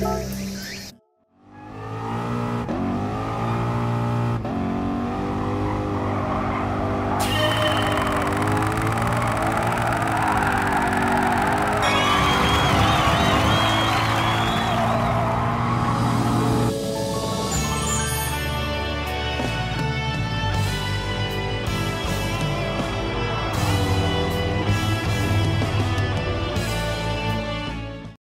Bye.